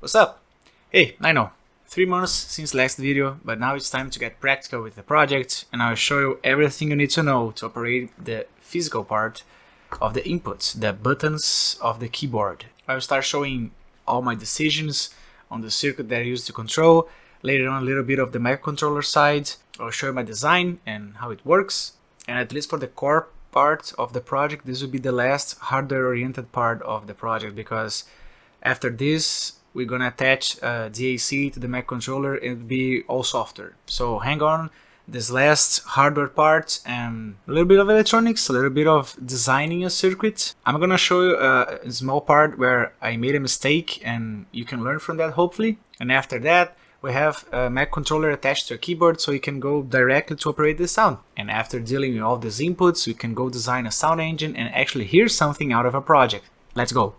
What's up? Hey, I know, three months since last video, but now it's time to get practical with the project and I'll show you everything you need to know to operate the physical part of the inputs, the buttons of the keyboard. I'll start showing all my decisions on the circuit that I use to control, later on a little bit of the microcontroller side, I'll show you my design and how it works, and at least for the core part of the project, this will be the last hardware oriented part of the project because after this we're gonna attach uh, DAC to the microcontroller and be all software. So hang on, this last hardware part and a little bit of electronics, a little bit of designing a circuit. I'm gonna show you a small part where I made a mistake and you can learn from that hopefully. And after that, we have a microcontroller attached to a keyboard so you can go directly to operate the sound. And after dealing with all these inputs, you can go design a sound engine and actually hear something out of a project. Let's go!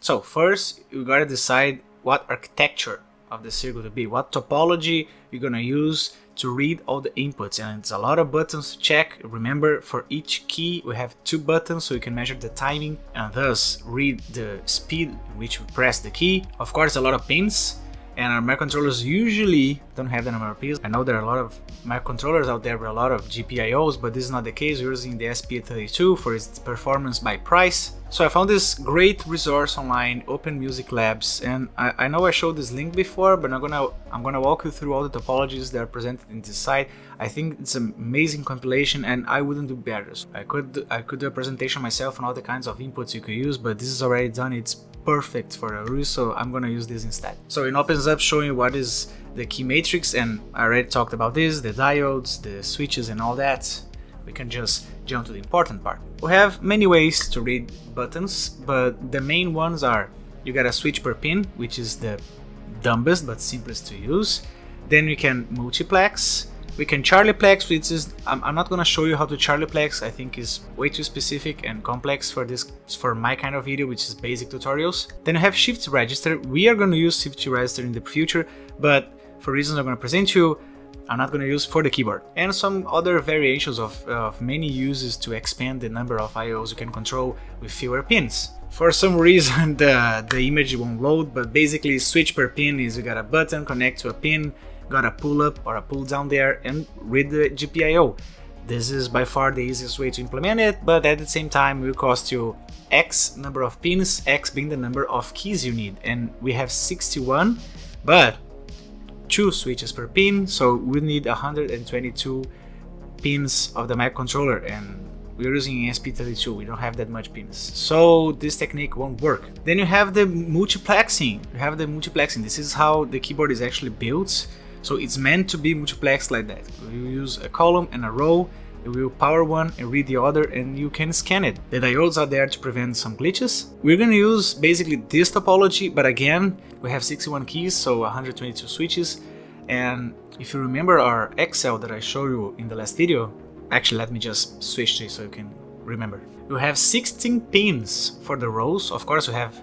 So first, you gotta decide what architecture of the circuit to be, what topology you're gonna use to read all the inputs and it's a lot of buttons to check. Remember for each key we have two buttons so you can measure the timing and thus read the speed in which we press the key. Of course a lot of pins and our microcontrollers usually don't have the number of pins. I know there are a lot of microcontrollers out there with a lot of GPIOs, but this is not the case. We're using the ESP32 for its performance by price. So I found this great resource online, Open Music Labs, and I, I, know I showed this link before, but I'm gonna I'm gonna walk you through all the topologies that are presented in this site. I think it's an amazing compilation, and I wouldn't do better. So I could I could do a presentation myself on all the kinds of inputs you could use, but this is already done. It's perfect for a ruse, so I'm gonna use this instead. So it opens up showing what is the key matrix, and I already talked about this, the diodes, the switches and all that. We can just jump to the important part. We have many ways to read buttons, but the main ones are you got a switch per pin, which is the dumbest but simplest to use. Then we can multiplex, we can Charlieplex, which is I'm, I'm not gonna show you how to Charlieplex. I think is way too specific and complex for this for my kind of video, which is basic tutorials. Then you have shift register. We are gonna use shift register in the future, but for reasons I'm gonna present you, I'm not gonna use for the keyboard. And some other variations of, of many uses to expand the number of IOs you can control with fewer pins. For some reason the, the image won't load, but basically switch per pin is you got a button connect to a pin, got a pull up or a pull down there and read the GPIO. This is by far the easiest way to implement it, but at the same time will cost you X number of pins, X being the number of keys you need. And we have 61, but two switches per pin, so we need 122 pins of the microcontroller and we're using ESP32, we don't have that much pins. So this technique won't work. Then you have the multiplexing. You have the multiplexing. This is how the keyboard is actually built. So it's meant to be multiplexed like that. You use a column and a row, you will power one and read the other and you can scan it. The diodes are there to prevent some glitches. We're gonna use basically this topology, but again, we have 61 keys, so 122 switches. And if you remember our Excel that I showed you in the last video, actually let me just switch this so you can remember. You have 16 pins for the rows. Of course, you have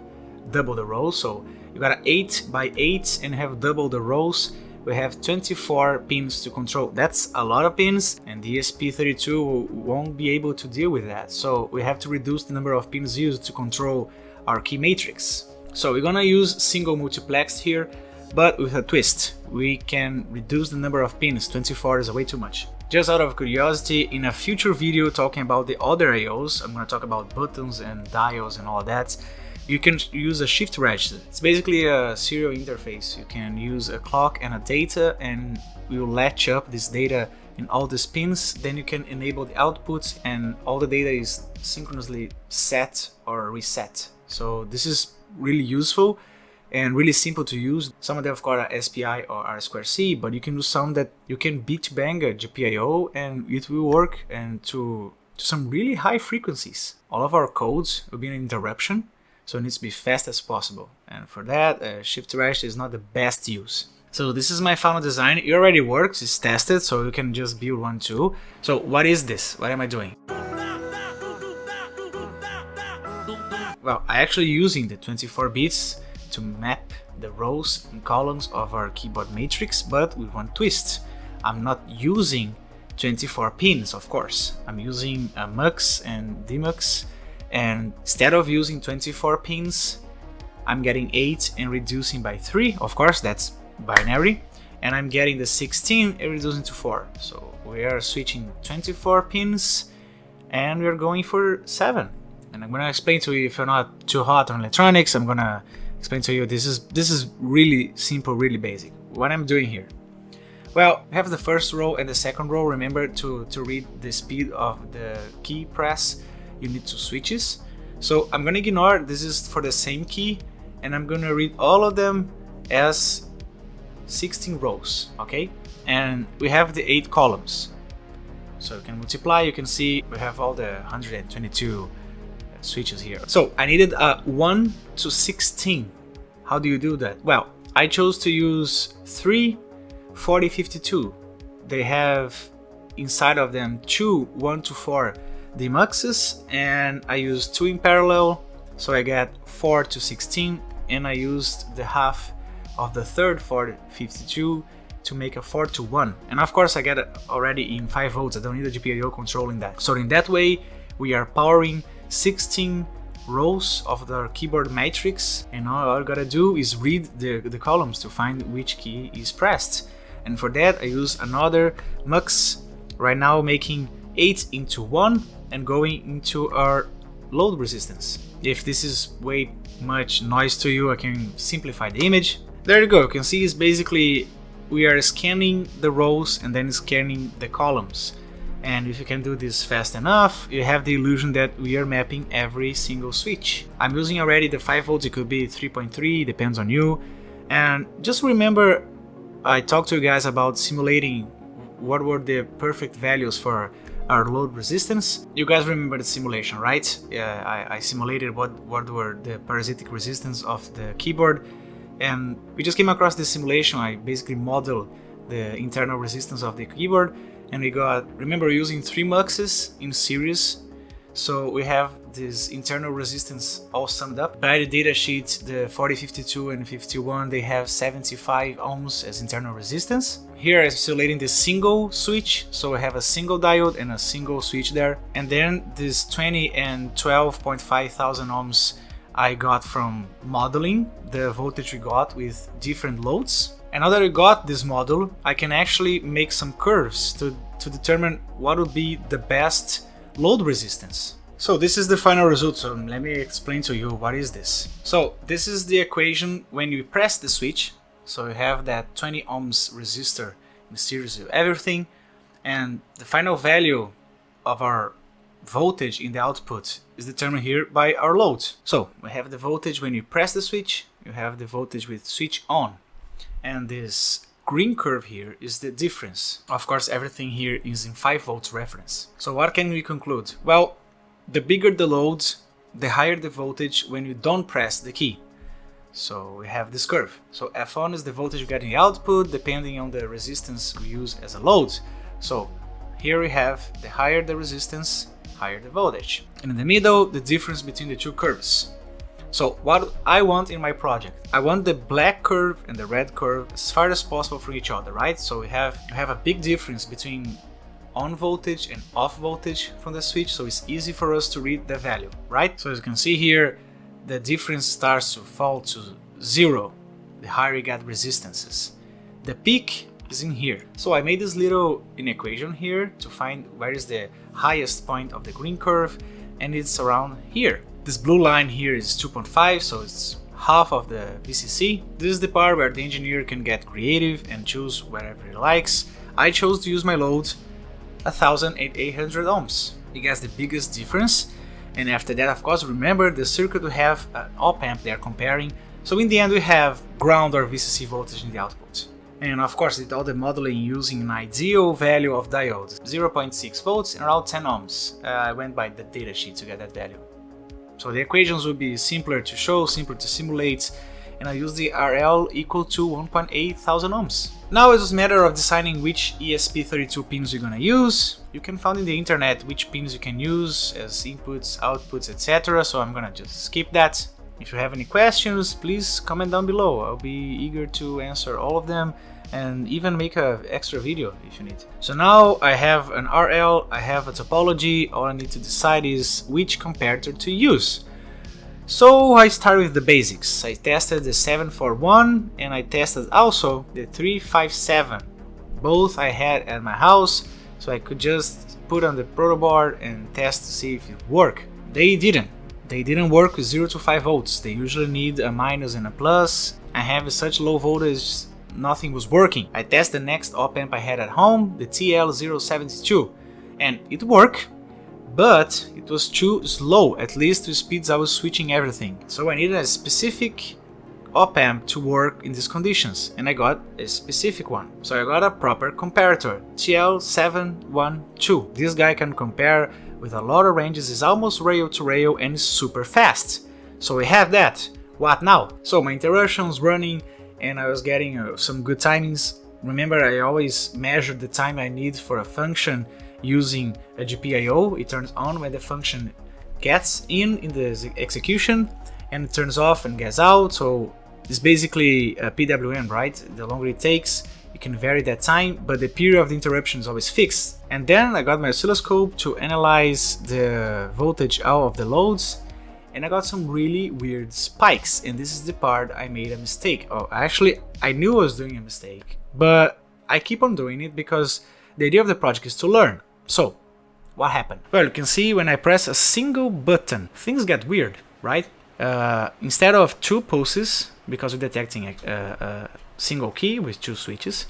double the rows, so you got 8 by 8 and have double the rows we have 24 pins to control. That's a lot of pins and the ESP32 won't be able to deal with that. So we have to reduce the number of pins used to control our key matrix. So we're gonna use single multiplex here, but with a twist. We can reduce the number of pins, 24 is way too much. Just out of curiosity, in a future video talking about the other IOs, I'm gonna talk about buttons and dials and all that, you can use a shift register. It's basically a serial interface. You can use a clock and a data and we will latch up this data in all the pins. Then you can enable the outputs and all the data is synchronously set or reset. So this is really useful and really simple to use. Some of them have got a SPI or I2C, but you can do some that you can bit bang a GPIO and it will work and to, to some really high frequencies. All of our codes will be an interruption so it needs to be fast as possible. And for that, uh, shift register is not the best use. So this is my final design. It already works, it's tested, so you can just build one too. So what is this? What am I doing? Well, I actually using the 24 bits to map the rows and columns of our keyboard matrix, but with one twist. I'm not using 24 pins, of course. I'm using a MUX and DMUX, and instead of using 24 pins, I'm getting 8 and reducing by 3, of course, that's binary, and I'm getting the 16 and reducing to 4. So we are switching 24 pins, and we're going for 7. And I'm gonna explain to you if you're not too hot on electronics, I'm gonna explain to you this is this is really simple, really basic. What I'm doing here. Well, we have the first row and the second row. Remember to, to read the speed of the key press, you need two switches. So I'm gonna ignore, this is for the same key, and I'm gonna read all of them as 16 rows, okay? And we have the eight columns. So you can multiply, you can see we have all the 122 uh, switches here. So I needed a 1 to 16. How do you do that? Well, I chose to use three 4052. They have inside of them two 1 to 4 demuxes and I used two in parallel so I get 4 to 16 and I used the half of the third 4052 to make a 4 to 1 and of course I get it already in 5 volts I don't need a GPIO controlling that. So in that way we are powering 16 rows of the keyboard matrix and all I gotta do is read the, the columns to find which key is pressed. And for that I use another mux right now making 8 into 1 and going into our load resistance. If this is way much noise to you I can simplify the image. There you go, you can see it's basically we are scanning the rows and then scanning the columns and if you can do this fast enough you have the illusion that we are mapping every single switch. I'm using already the 5 volts, it could be 3.3, depends on you and just remember I talked to you guys about simulating what were the perfect values for our load resistance. You guys remember the simulation, right? Yeah, I, I simulated what, what were the parasitic resistance of the keyboard and we just came across this simulation. I basically modeled the internal resistance of the keyboard and we got, remember using three muxes in series so we have this internal resistance all summed up. By the datasheet, the 4052 and 51, they have 75 ohms as internal resistance. Here I'm simulating the single switch, so I have a single diode and a single switch there. And then this 20 and 12.5 thousand ohms I got from modeling the voltage we got with different loads. And now that I got this model, I can actually make some curves to, to determine what would be the best load resistance. So this is the final result, so let me explain to you what is this. So this is the equation when you press the switch, so you have that 20 ohms resistor in series with everything, and the final value of our voltage in the output is determined here by our load. So we have the voltage when you press the switch, you have the voltage with switch on, and this green curve here is the difference. Of course, everything here is in 5 volts reference. So what can we conclude? Well, the bigger the load, the higher the voltage when you don't press the key. So we have this curve. So F1 is the voltage we get in the output depending on the resistance we use as a load. So here we have the higher the resistance, higher the voltage. And in the middle, the difference between the two curves. So what I want in my project, I want the black curve and the red curve as far as possible from each other, right? So we have, we have a big difference between on voltage and off voltage from the switch, so it's easy for us to read the value, right? So as you can see here, the difference starts to fall to zero, the higher you get resistances. The peak is in here. So I made this little equation here to find where is the highest point of the green curve, and it's around here. This blue line here is 2.5, so it's half of the VCC. This is the part where the engineer can get creative and choose whatever he likes. I chose to use my load 1800 ohms. You guess the biggest difference. And after that, of course, remember the circuit will have an op amp they are comparing. So in the end, we have ground or VCC voltage in the output. And of course, did all the modeling using an ideal value of diodes, 0.6 volts and around 10 ohms. Uh, I went by the datasheet to get that value. So the equations will be simpler to show, simpler to simulate, and I use the RL equal to 1.8 thousand ohms. Now it's a matter of deciding which ESP32 pins you're gonna use. You can find in the internet which pins you can use as inputs, outputs, etc. So I'm gonna just skip that. If you have any questions, please comment down below. I'll be eager to answer all of them. and even make a extra video if you need. So now I have an RL, I have a topology, all I need to decide is which comparator to use. So I start with the basics. I tested the 741 and I tested also the 357. Both I had at my house, so I could just put on the protoboard and test to see if it worked. They didn't. They didn't work with 0 to 5 volts. They usually need a minus and a plus. I have such low voltage nothing was working. I tested the next op amp I had at home, the TL072, and it worked, but it was too slow, at least with speeds I was switching everything. So I needed a specific op amp to work in these conditions, and I got a specific one. So I got a proper comparator, TL712. This guy can compare with a lot of ranges, is almost rail to rail and is super fast. So we have that. What now? So my interruption interruptions running and I was getting uh, some good timings. Remember, I always measure the time I need for a function using a GPIO. It turns on when the function gets in in the execution and it turns off and gets out. So it's basically a PWM, right? The longer it takes, you can vary that time, but the period of the interruption is always fixed. And then I got my oscilloscope to analyze the voltage out of the loads and I got some really weird spikes and this is the part I made a mistake. Oh, actually I knew I was doing a mistake, but I keep on doing it because the idea of the project is to learn. So, what happened? Well, you can see when I press a single button, things get weird, right? Uh, instead of two pulses, because we're detecting a, a, a single key with two switches,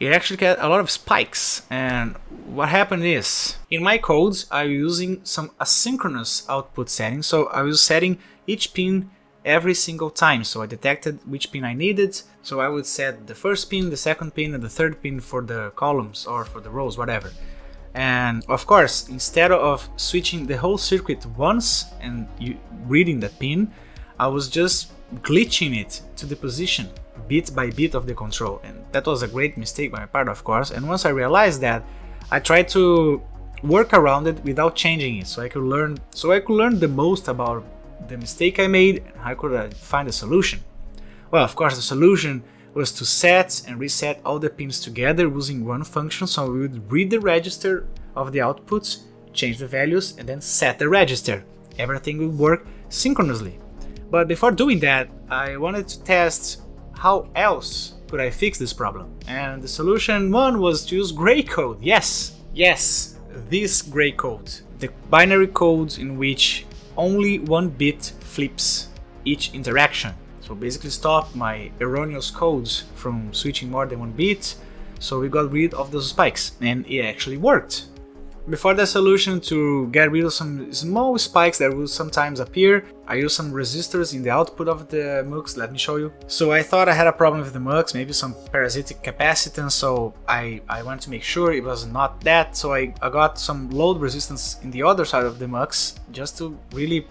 it actually got a lot of spikes. And what happened is in my codes I'm using some asynchronous output settings. So I was setting each pin every single time. So I detected which pin I needed. So I would set the first pin the second pin and the third pin for the columns or for the rows whatever and of course instead of switching the whole circuit once and reading that pin I was just glitching it to the position bit by bit of the control. And that was a great mistake by my part of course. And once I realized that I tried to work around it without changing it so I could learn so I could learn the most about the mistake I made and how could I find a solution. Well of course the solution was to set and reset all the pins together using one function so we would read the register of the outputs change the values and then set the register everything would work synchronously but before doing that I wanted to test how else could I fix this problem? And the solution one was to use gray code. Yes, yes, this gray code. The binary code in which only one bit flips each interaction. So basically stop my erroneous codes from switching more than one bit. So we got rid of those spikes and it actually worked. Before the solution to get rid of some small spikes that will sometimes appear, I used some resistors in the output of the MUX, let me show you. So I thought I had a problem with the MUX, maybe some parasitic capacitance, so I, I wanted to make sure it was not that, so I, I got some load resistance in the other side of the MUX just to really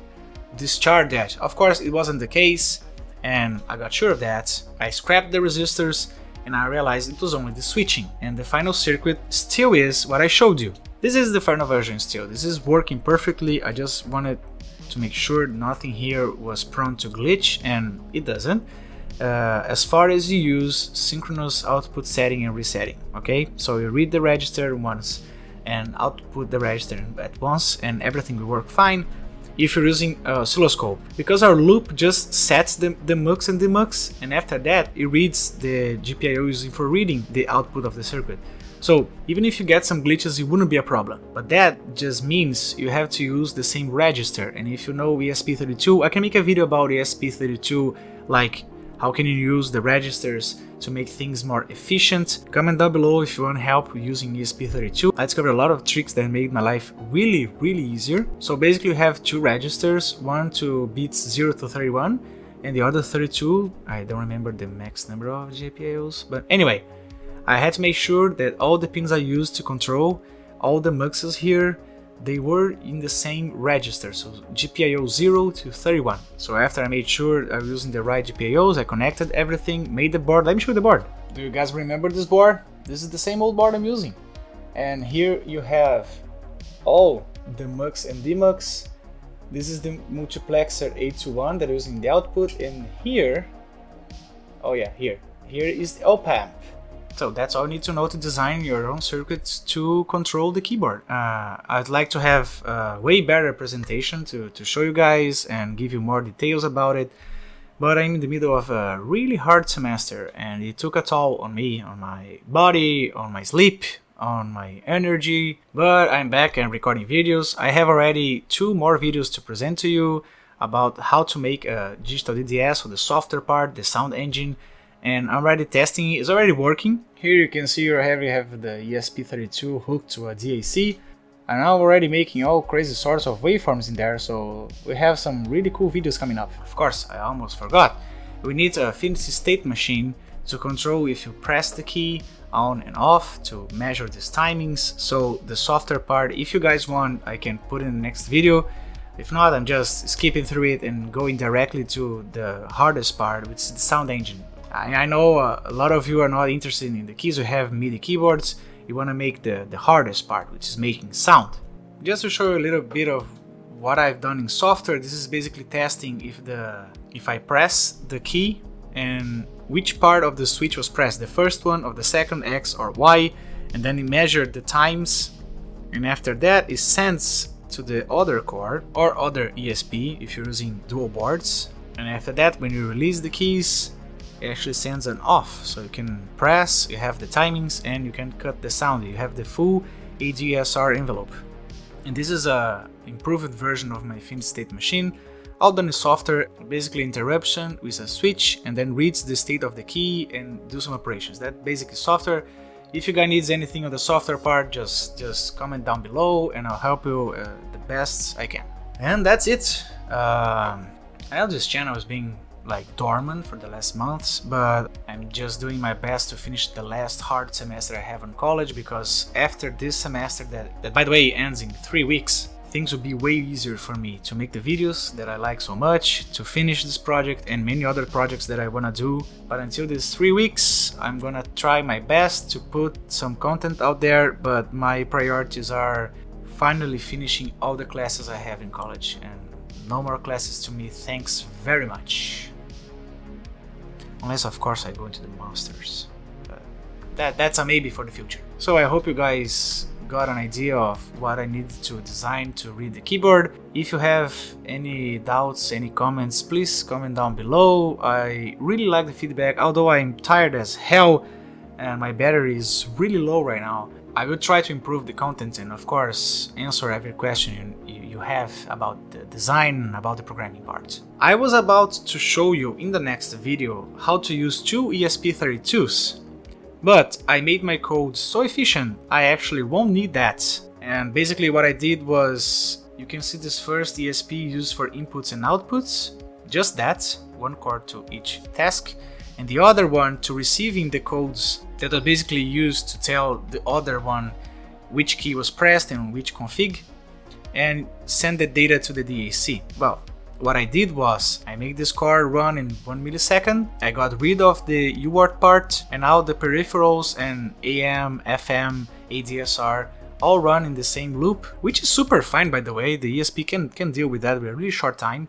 discharge that. Of course it wasn't the case, and I got sure of that. I scrapped the resistors and I realized it was only the switching, and the final circuit still is what I showed you. This is the final version still, this is working perfectly, I just wanted to make sure nothing here was prone to glitch, and it doesn't. Uh, as far as you use synchronous output setting and resetting, okay? So you read the register once and output the register at once and everything will work fine if you're using oscilloscope. Because our loop just sets the, the mux and the demux and after that it reads the GPIO using for reading the output of the circuit. So even if you get some glitches, it wouldn't be a problem. But that just means you have to use the same register. And if you know ESP32, I can make a video about ESP32, like how can you use the registers to make things more efficient. Comment down below if you want help using ESP32. I discovered a lot of tricks that made my life really, really easier. So basically you have two registers, one to bits 0 to 31, and the other 32, I don't remember the max number of GPIOs, but anyway, I had to make sure that all the pins I used to control all the muxes here, they were in the same register, so GPIO 0 to 31. So after I made sure I was using the right GPIOs, I connected everything, made the board. Let me show you the board. Do you guys remember this board? This is the same old board I'm using. And here you have all the mux and demux. This is the multiplexer 821 that I'm using the output, and here, oh yeah, here, here is the op amp So that's all you need to know to design your own circuits to control the keyboard. Uh, I'd like to have a way better presentation to, to show you guys and give you more details about it. But I'm in the middle of a really hard semester and it took a toll on me, on my body, on my sleep, on my energy. But I'm back and recording videos. I have already two more videos to present to you about how to make a digital DDS for the software part, the sound engine, and I'm already testing it. It's already working. Here you can see I have, have the ESP32 hooked to a DAC. And I'm already making all crazy sorts of waveforms in there, so we have some really cool videos coming up. Of course, I almost forgot. We need a finity state machine to control if you press the key on and off to measure these timings. So the software part, if you guys want, I can put in the next video. If not, I'm just skipping through it and going directly to the hardest part, which is the sound engine. I, know uh, a lot of you are not interested in the keys, you have MIDI keyboards, you want to make the, the hardest part, which is making sound. Just to show you a little bit of what I've done in software, this is basically testing if the if I press the key and which part of the switch was pressed, the first one or the second X or Y, and then it measured the times, and after that it sends to the other core or other ESP if you're using dual boards, and after that when you release the keys, it actually sends an off. So you can press you have the timings and you can cut the sound. You have the full ADSR envelope. And this is a improved version of my fin state machine. All done in software basically interruption with a switch and then reads the state of the key and do some operations. That basically software. If you guys needs anything on the software part just just comment down below and I'll help you uh, the best I can. And that's it. Um, I know this channel is being like dormant for the last months, but I'm just doing my best to finish the last hard semester I have in college because after this semester that, that by the way ends in three weeks, things will be way easier for me to make the videos that I like so much, to finish this project and many other projects that I wanna do. But until these three weeks, I'm gonna try my best to put some content out there, but my priorities are finally finishing all the classes I have in college and no more classes to me, thanks very much. Unless of course I go into the masters. But that, that's a maybe for the future. So I hope you guys got an idea of what I need to design to read the keyboard. If you have any doubts, any comments, please comment down below. I really like the feedback, although I'm tired as hell and my battery is really low right now. I will try to improve the content and of course answer every question have about the design about the programming part. I was about to show you in the next video how to use two ESP32s, but I made my code so efficient I actually won't need that. And basically what I did was, you can see this first ESP used for inputs and outputs, just that, one core to each task, and the other one to receiving the codes that are basically used to tell the other one which key was pressed and which config and send the data to the DAC. Well, what I did was I made this core run in 1 millisecond, I got rid of the UART part and now the peripherals and AM, FM, ADSR all run in the same loop, which is super fine by the way, the ESP can, can deal with that with a really short time.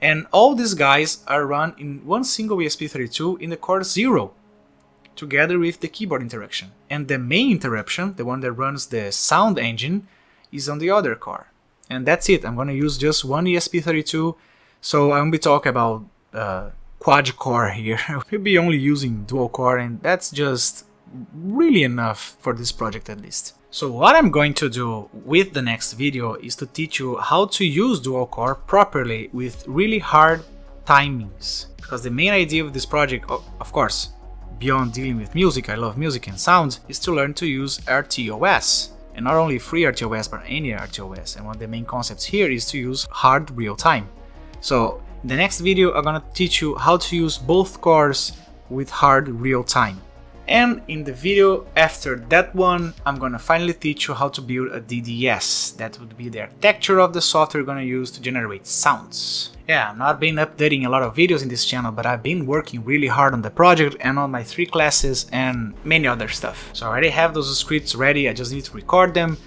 And all these guys are run in one single ESP32 in the core 0, together with the keyboard interaction. And the main interruption, the one that runs the sound engine, is on the other core. And that's it. I'm going to use just one ESP32. So going to be talking about uh, quad core here. we'll be only using dual core and that's just really enough for this project at least. So what I'm going to do with the next video is to teach you how to use dual core properly with really hard timings. Because the main idea of this project, of course, beyond dealing with music, I love music and sound, is to learn to use RTOS and not only free FreeRTOS but any RTOS and one of the main concepts here is to use hard real time. So in the next video I'm gonna teach you how to use both cores with hard real time. And in the video after that one, I'm gonna finally teach you how to build a DDS. That would be the architecture of the software you're gonna use to generate sounds. Yeah, I've not been updating a lot of videos in this channel, but I've been working really hard on the project and on my three classes and many other stuff. So I already have those scripts ready, I just need to record them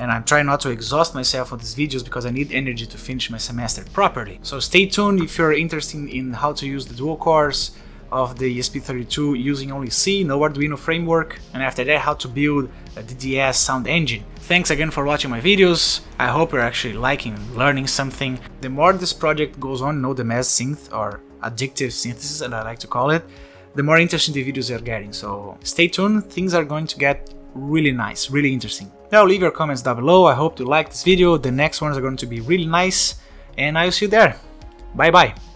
and I'm trying not to exhaust myself on these videos because I need energy to finish my semester properly. So stay tuned if you're interested in how to use the dual cores of the ESP32 using only C, no Arduino framework, and after that how to build a DDS sound engine. Thanks again for watching my videos, I hope you're actually liking learning something. The more this project goes on, know the Mad Synth or addictive synthesis as I like to call it, the more interesting the videos are getting, so stay tuned, things are going to get really nice, really interesting. Now leave your comments down below, I hope you like this video, the next ones are going to be really nice, and I'll see you there. Bye bye.